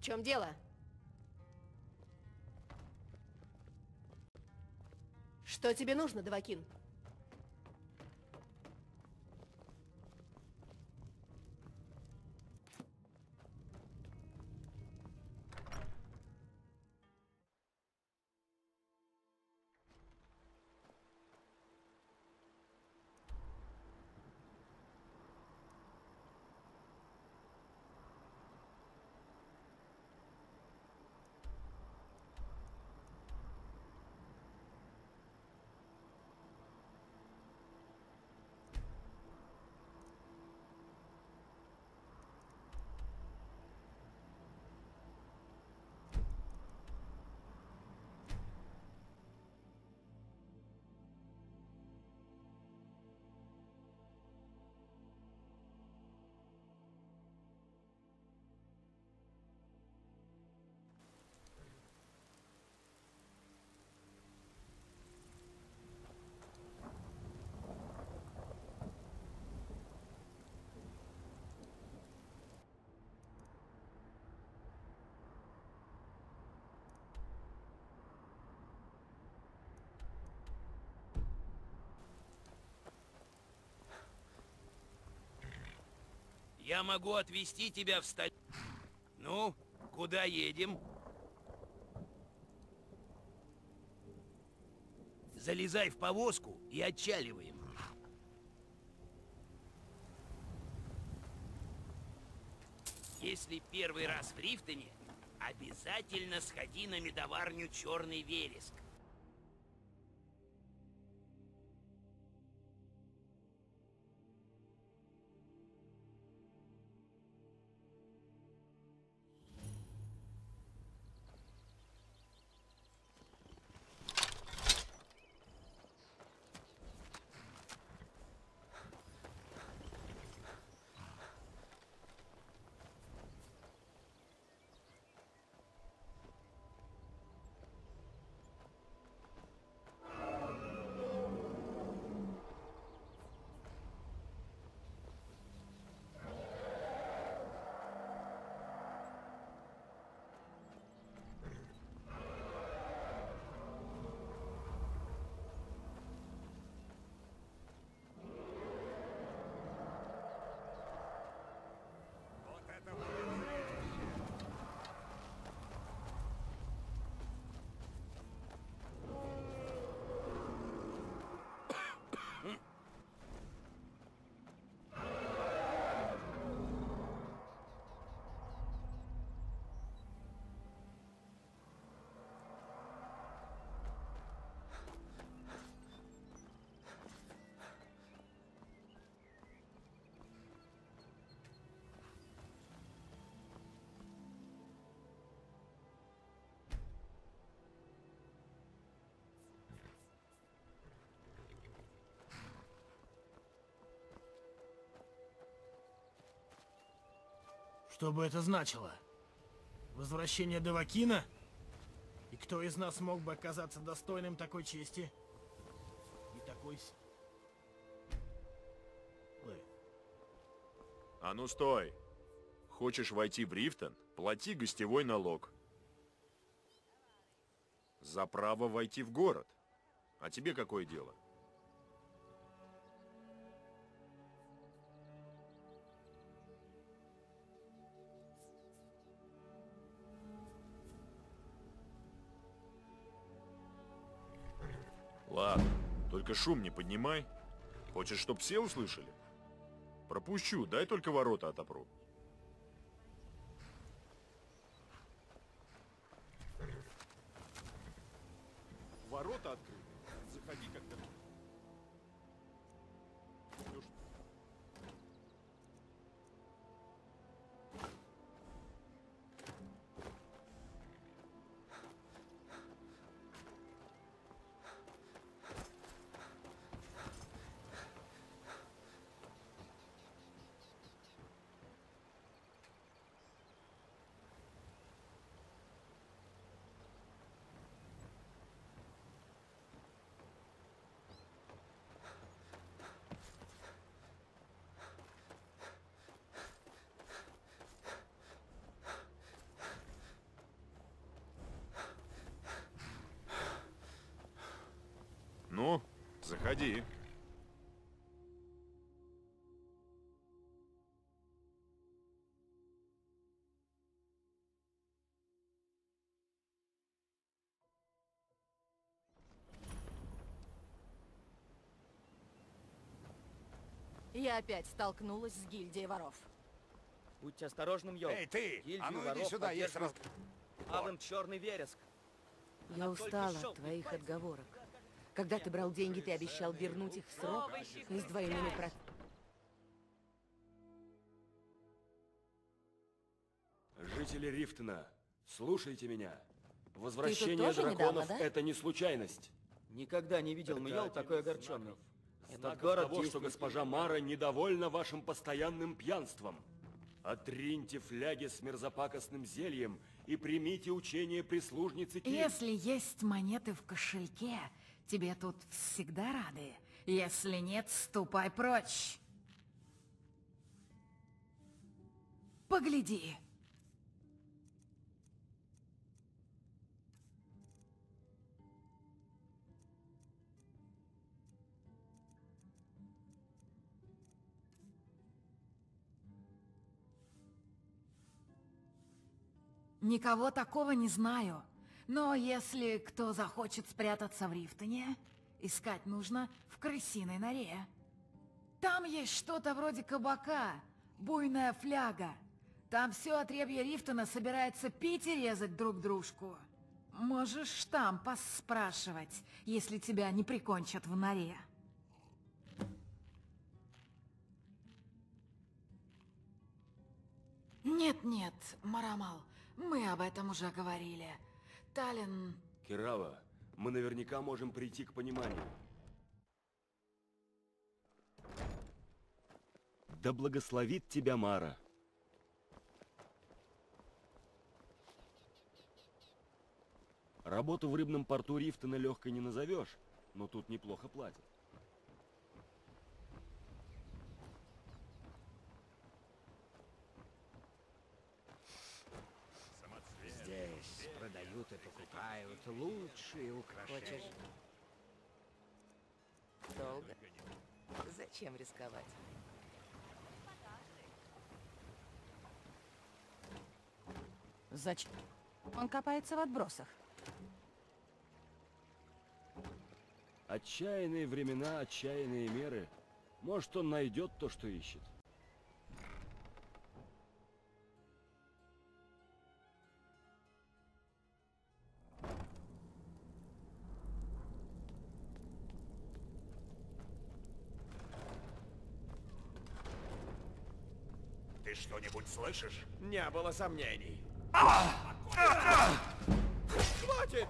В чем дело? Что тебе нужно, Давакин? Я могу отвезти тебя в столь... Ну, куда едем? Залезай в повозку и отчаливаем. Если первый раз в Рифтоне, обязательно сходи на медоварню «Черный вереск». Что бы это значило? Возвращение Девакина? И кто из нас мог бы оказаться достойным такой чести? И такой... Лэ, А ну стой! Хочешь войти в Рифтон? Плати гостевой налог. За право войти в город. А тебе какое дело? Ладно, только шум не поднимай. Хочешь, чтоб все услышали? Пропущу, дай только ворота отопру. Ворота открыты. Заходи. Я опять столкнулась с гильдией воров. Будьте осторожным, Йол. Эй, ты! Гильдию А ну иди воров сюда, есть раз... Алым Черный Вереск. Я Она устала от твоих отговорок. Когда ты брал деньги, ты обещал вернуть их в срок и с двойными про... Жители Рифтона, слушайте меня. Возвращение драконов недавно, да? это не случайность. Никогда не видел один такой огорченный. Этот город того, что госпожа Мара недовольна вашим постоянным пьянством. Отриньте фляги с мерзопакостным зельем и примите учение прислужницы Кир. Если есть монеты в кошельке, тебе тут всегда рады. Если нет, ступай прочь. Погляди. Никого такого не знаю. Но если кто захочет спрятаться в Рифтоне, искать нужно в крысиной норе. Там есть что-то вроде кабака, буйная фляга. Там все отребье Рифтона собирается пить и резать друг дружку. Можешь там поспрашивать, если тебя не прикончат в норе. Нет-нет, Марамал, мы об этом уже говорили. Таллин... Кирава, мы наверняка можем прийти к пониманию. Да благословит тебя Мара. Работу в рыбном порту Рифтона легкой не назовешь, но тут неплохо платят. Здесь покупают лучшие украшения. Хочешь? Долго? Зачем рисковать? Зачем? Он копается в отбросах. Отчаянные времена, отчаянные меры. Может, он найдет то, что ищет. Слышишь? Не было сомнений. Хватит!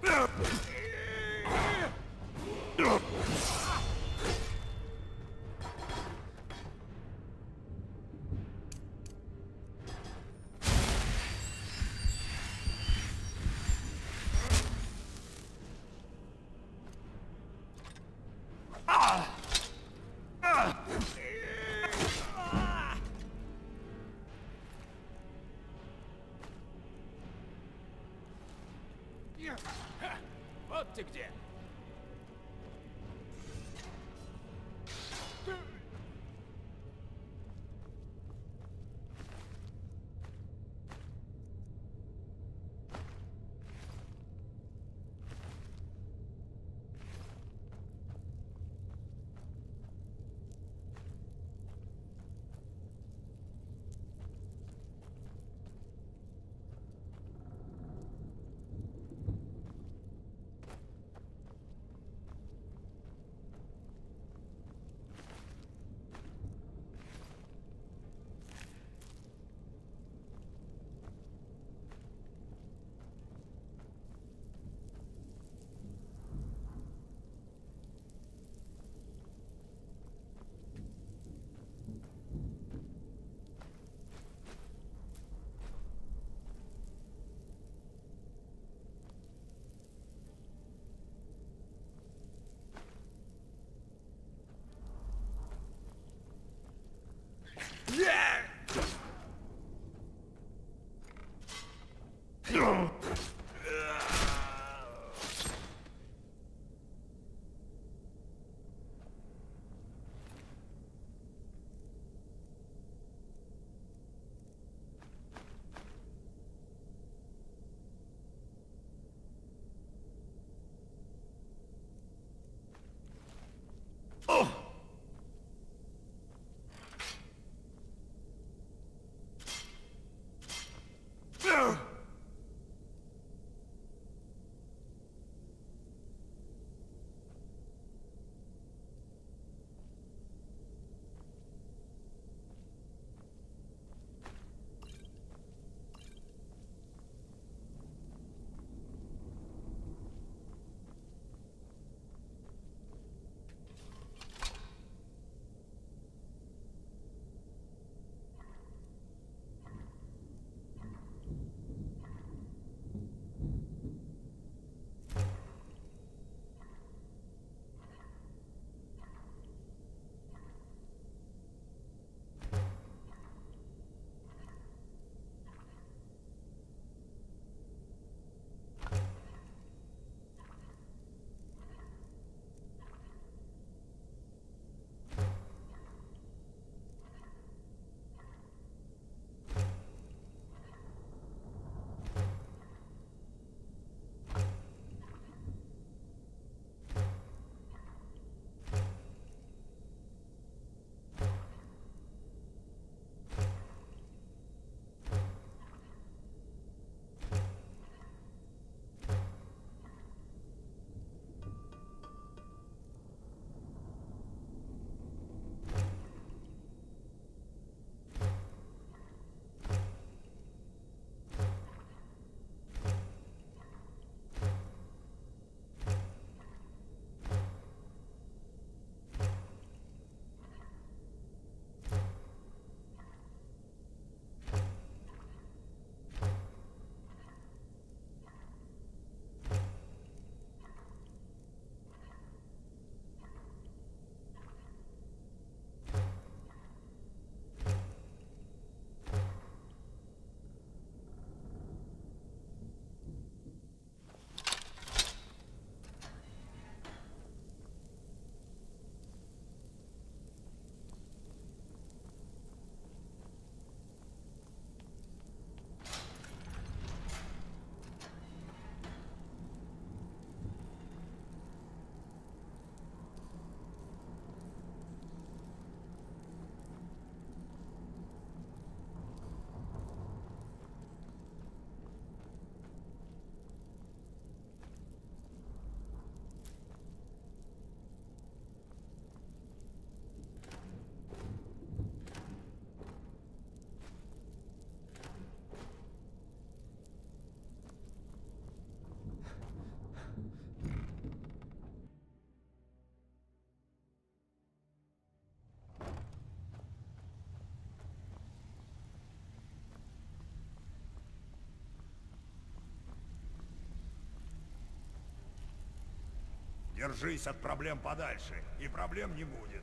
Держись от проблем подальше, и проблем не будет.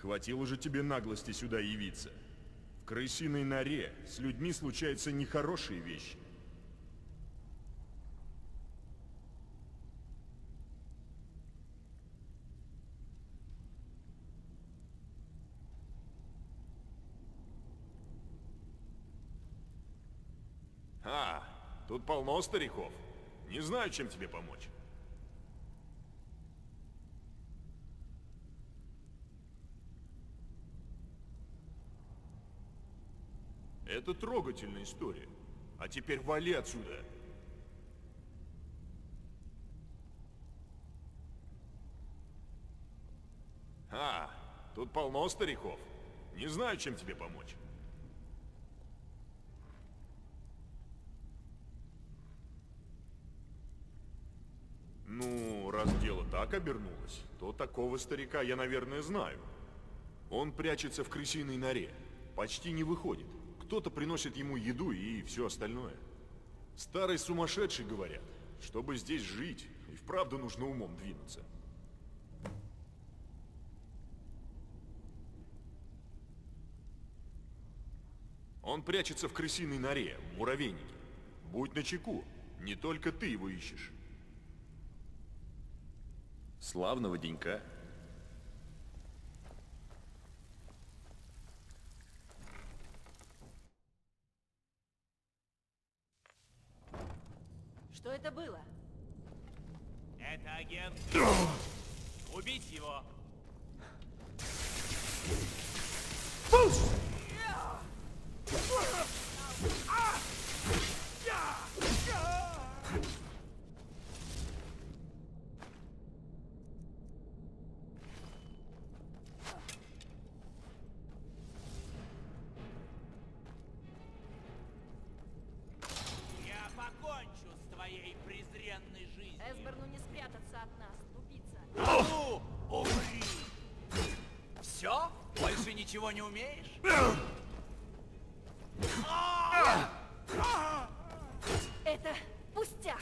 Хватило же тебе наглости сюда явиться. В крысиной норе с людьми случаются нехорошие вещи. А, тут полно стариков. Не знаю, чем тебе помочь. Это трогательная история. А теперь вали отсюда. А, тут полно стариков. Не знаю, чем тебе помочь. Ну, раз дело так обернулось, то такого старика я, наверное, знаю. Он прячется в крысиной норе, почти не выходит. Кто-то приносит ему еду и все остальное. Старый сумасшедший, говорят. Чтобы здесь жить, и вправду нужно умом двинуться. Он прячется в крысиной норе, в муравейнике. Будь начеку, не только ты его ищешь. Славного денька. Что это было? Это агент. Убить его. Я Все? Больше ничего не умеешь? Это пустяк.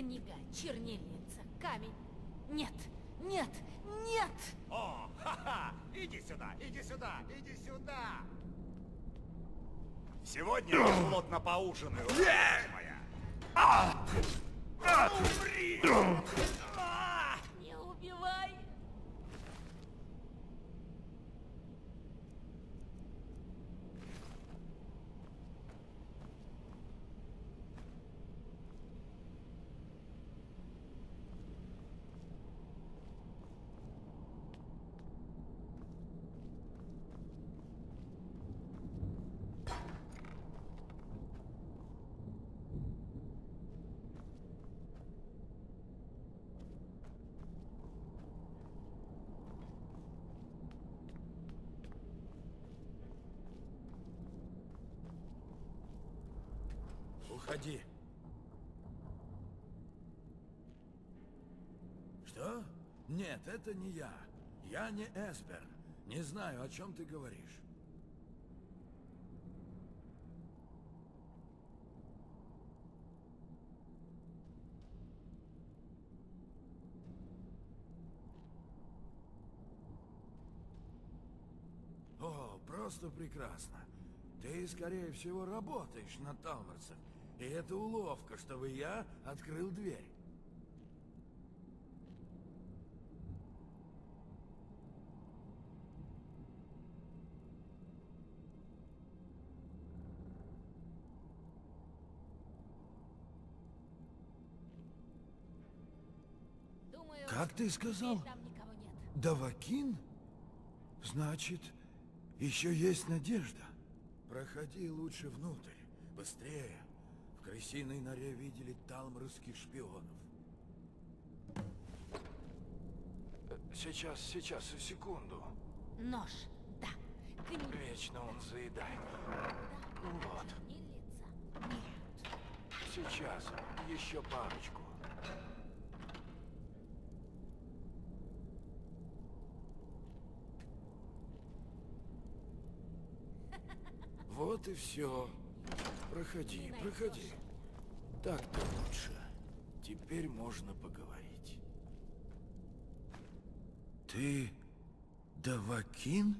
Книга, чернильница, камень. Нет, нет, нет! О, ха-ха! Иди сюда, иди сюда, иди сюда! Сегодня я плотно поужинаю, моя. Умри! Входи. Что? Нет, это не я. Я не Эспер. Не знаю, о чем ты говоришь. О, просто прекрасно. Ты, скорее всего, работаешь на Талморцах. И это уловка, чтобы я открыл дверь. Думаю, Как ты сказал? Давакин? Значит, еще есть надежда. Проходи лучше внутрь. Быстрее. Крысиной норе видели талморских шпионов. Сейчас, сейчас, секунду. Нож. Да. Книга. Вечно он заедает. Вот. Чернильница. Нет. Сейчас. Еще парочку. Вот и все. Проходи, проходи. Так-то лучше. Теперь можно поговорить. Ты Давакин?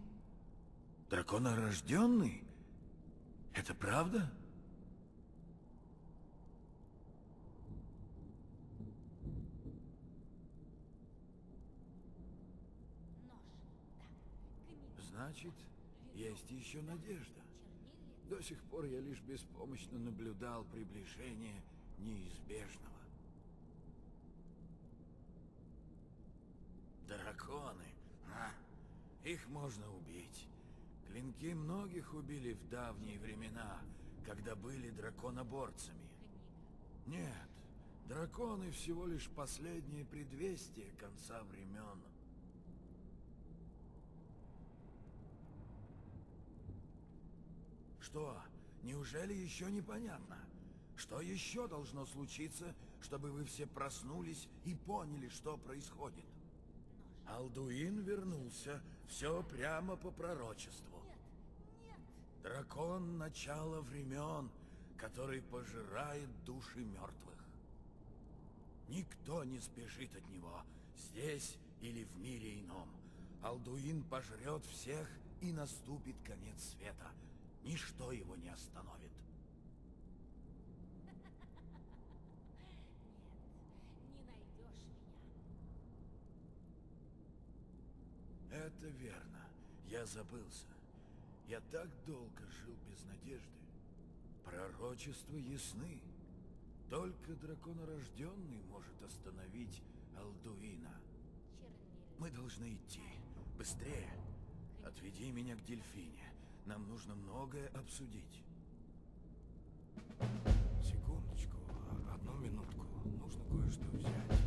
Драконорожденный? Это правда? Значит, есть еще надежда. До сих пор я лишь беспомощно наблюдал приближение неизбежного. Драконы. А, их можно убить. Клинки многих убили в давние времена, когда были драконоборцами. Нет, драконы всего лишь последнее предвестие конца времен. Что, неужели еще непонятно? Что еще должно случиться, чтобы вы все проснулись и поняли, что происходит? Алдуин вернулся, все прямо по пророчеству. Дракон начала времен, который пожирает души мертвых. Никто не сбежит от него, здесь или в мире ином. Алдуин пожрет всех, и наступит конец света. Ничто его не остановит. Не найдешь меня. Это верно. Я забылся. Я так долго жил без надежды. Пророчества ясны. Только драконорожденный может остановить Алдуина. Мы должны идти. Быстрее. Отведи меня к Дельфине. Нам нужно многое обсудить. Секундочку, одну минутку. Нужно кое-что взять.